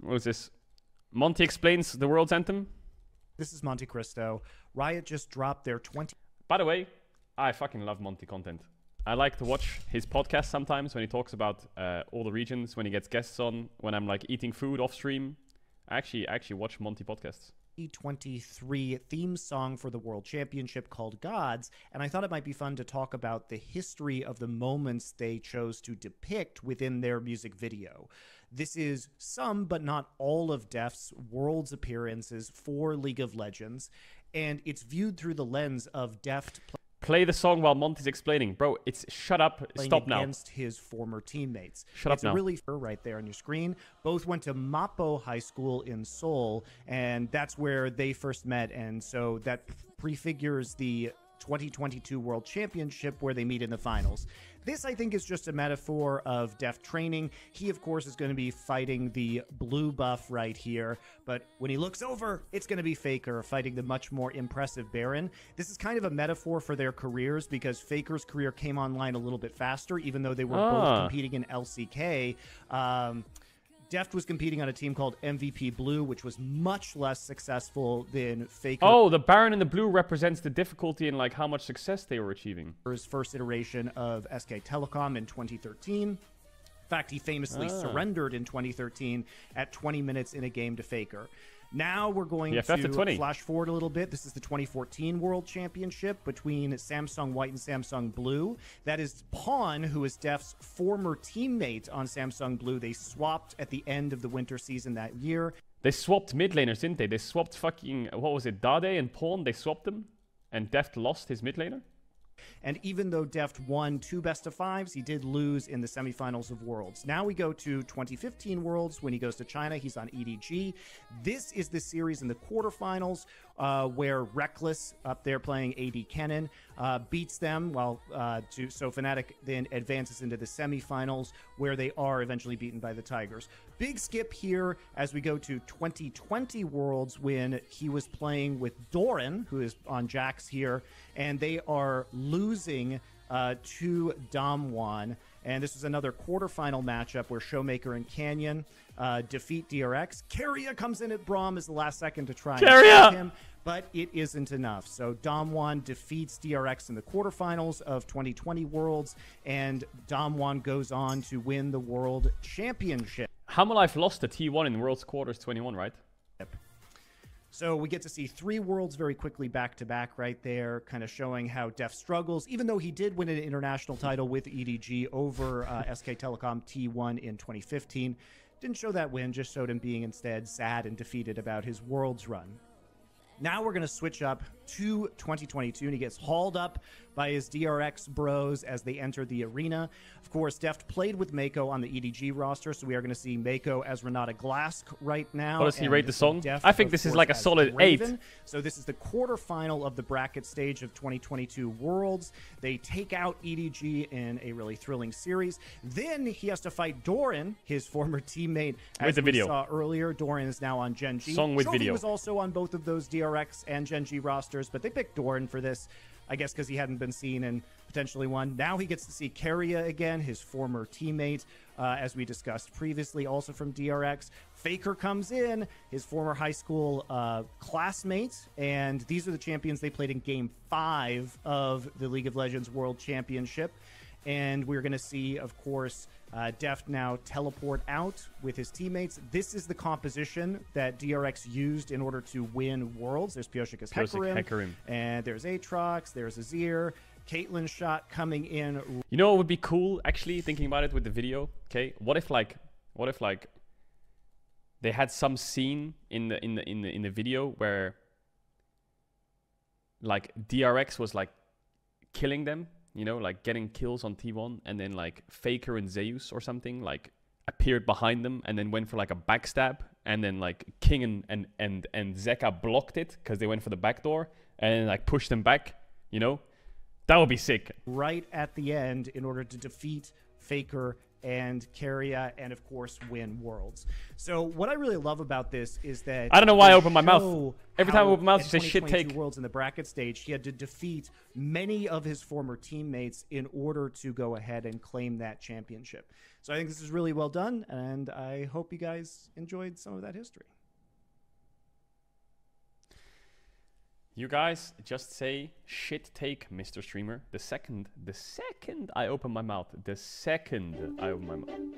What is this? Monty explains the world's anthem. This is Monte Cristo. Riot just dropped their 20. By the way, I fucking love Monty content. I like to watch his podcast sometimes when he talks about uh, all the regions, when he gets guests on, when I'm like eating food off stream. I actually, I actually watch Monty podcasts. 2023 theme song for the World Championship called Gods, and I thought it might be fun to talk about the history of the moments they chose to depict within their music video. This is some, but not all, of Deft's Worlds appearances for League of Legends, and it's viewed through the lens of Deft Play the song while Monty's explaining. Bro, it's shut up. Stop now. against his former teammates. Shut it's up now. really right there on your screen. Both went to Mapo High School in Seoul, and that's where they first met. And so that prefigures the 2022 World Championship where they meet in the finals. This, I think, is just a metaphor of Deft training. He, of course, is going to be fighting the blue buff right here, but when he looks over, it's going to be Faker fighting the much more impressive Baron. This is kind of a metaphor for their careers because Faker's career came online a little bit faster, even though they were Ah. both competing in LCK. Um, Deft was competing on a team called MVP Blue, which was much less successful than Faker. Oh, the Baron in the blue represents the difficulty in like how much success they were achieving. For his first iteration of SK Telecom in 2013. In fact, he famously Ah. surrendered in 2013 at 20 minutes in a game to Faker. Now we're going Yeah, to 20. flash forward a little bit. This is the 2014 World Championship between Samsung White and Samsung Blue. That is Pawn, who is Deft's former teammate on Samsung Blue. They swapped at the end of the winter season that year. They swapped mid laners, didn't they? They swapped fucking what was it, Dade and Pawn. They swapped them, and Deft lost his mid laner. And even though Deft won two best of fives, he did lose in the semifinals of Worlds. Now we go to 2015 Worlds when he goes to China. He's on EDG. This is the series in the quarterfinals uh, where Rekkles, up there playing AD Kennen, uh, beats them. While uh, to so Fnatic then advances into the semifinals where they are eventually beaten by the Tigers. Big skip here as we go to 2020 Worlds when he was playing with Doran, who is on Jax here, and they are losing uh, to Damwon. And this is another quarterfinal matchup where Showmaker and Canyon uh, defeat DRX. Keria comes in at Braum as the last second to try and him, but it isn't enough. So Damwon defeats DRX in the quarterfinals of 2020 Worlds, and Damwon goes on to win the World Championship. Hanwha Life lost the T1 in World's Quarters 21, right? So we get to see three worlds very quickly back to back right there, kind of showing how Deft struggles, even though he did win an international title with EDG over uh, SK Telecom T1 in 2015. Didn't show that win, just showed him being instead sad and defeated about his worlds run. Now we're going to switch up to 2022, and he gets hauled up by his DRX bros as they enter the arena. Of course, Deft played with Meiko on the EDG roster, so we are going to see Meiko as Renata Glasc right now. What does he rate the song? Deft, I think this is like a solid eight. So this is the quarterfinal of the bracket stage of 2022 Worlds. They take out EDG in a really thrilling series. Then he has to fight Doran, his former teammate, as With the we video. saw earlier. Doran is now on Gen G. Song with Trophy video. was also on both of those DRX and Gen G rosters, but they picked Doran for this. I guess because he hadn't been seen in potentially one. Now he gets to see Keria again, his former teammate, uh, as we discussed previously, also from DRX. Faker comes in, his former high school uh, classmate, and these are the champions they played in Game Five of the League of Legends World Championship. And we're going to see, of course, uh, Deft now teleport out with his teammates. This is the composition that DRX used in order to win Worlds. There's Pioshika's Pyosik Hecarim, Hecarim. and there's Aatrox, there's Azir, Caitlyn's shot coming in. You know what would be cool, actually, thinking about it with the video? Okay, what if like, what if like, they had some scene in the in the in the in the video where, like DRX was like, killing them, you know, like getting kills on T1, and then like Faker and Zeus or something like appeared behind them, and then went for like a backstab, and then like King and and and and Zeka blocked it because they went for the back door, and like pushed them back, you know. That would be sick. right at the end in order to defeat Faker and Keria, and of course win Worlds. So what I really love about this is that I don't know why I open my mouth. Every time I open my mouth, you say shit take. Worlds in the bracket stage, he had to defeat many of his former teammates in order to go ahead and claim that championship. So I think this is really well done, and I hope you guys enjoyed some of that history. You guys just say shit take, Mr. Streamer. The second, the second I open my mouth, the second I open my mouth.